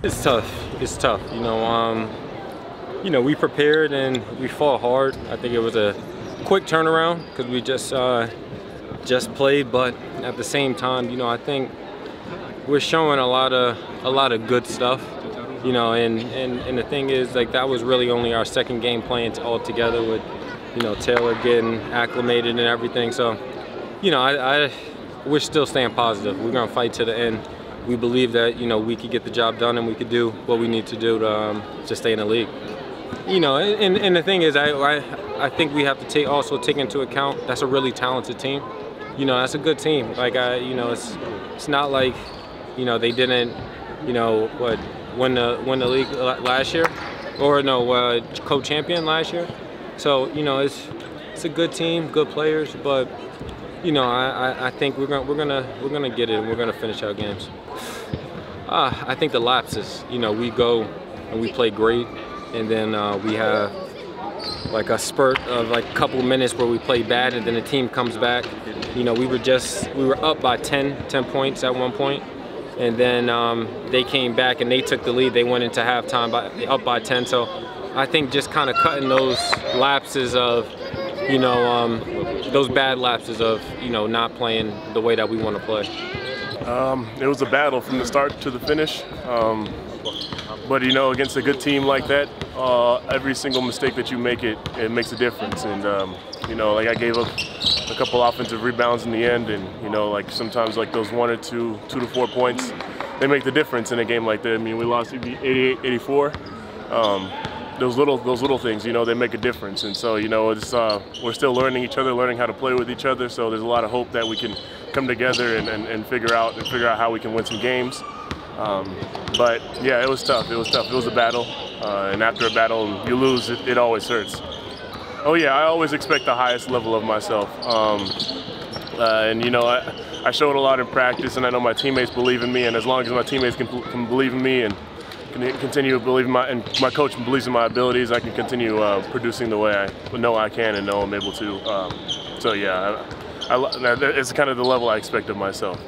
It's tough. It's tough. You know, um, you know, we prepared and we fought hard. I think it was a quick turnaround because we just uh, just played, but at the same time, you know, I think we're showing a lot of a lot of good stuff. You know, and, and, and the thing is, like, that was really only our second game playing all together with, you know, Taylor getting acclimated and everything. So, you know, I, I we're still staying positive. We're going to fight to the end. We believe that, you know, we could get the job done and we could do what we need to do to, um, to stay in the league. You know, and, and the thing is, I, I, I think we have to take also take into account that's a really talented team. You know, that's a good team. Like, I, you know, it's, it's not like, you know, they didn't, you know, what, win the win the league last year, or no, uh, co-champion last year. So you know, it's it's a good team, good players, but you know, I, I think we're gonna we're gonna we're gonna get it and we're gonna finish our games. Uh, I think the lapses. You know, we go and we play great, and then uh, we have like a spurt of like a couple minutes where we play bad, and then the team comes back. You know, we were just we were up by 10, 10 points at one point and then um, they came back and they took the lead. They went into halftime by, up by 10. So I think just kind of cutting those lapses of, you know, um, those bad lapses of, you know, not playing the way that we want to play. Um, it was a battle from the start to the finish. Um, but you know, against a good team like that, uh, every single mistake that you make, it it makes a difference. And um, you know, like I gave up a couple offensive rebounds in the end, and you know, like sometimes like those one or two, two to four points, they make the difference in a game like that. I mean, we lost 88, 84. Um, those little those little things, you know, they make a difference. And so, you know, it's uh, we're still learning each other, learning how to play with each other. So there's a lot of hope that we can come together and, and, and figure out and figure out how we can win some games. Um, but yeah, it was tough. It was tough. It was a battle, uh, and after a battle, you lose. It, it, always hurts. Oh yeah, I always expect the highest level of myself, um, uh, and you know I, I showed a lot in practice, and I know my teammates believe in me. And as long as my teammates can, can believe in me and can continue in my and my coach believes in my abilities, I can continue uh, producing the way I know I can and know I'm able to. Um, so yeah, I, I, it's kind of the level I expect of myself.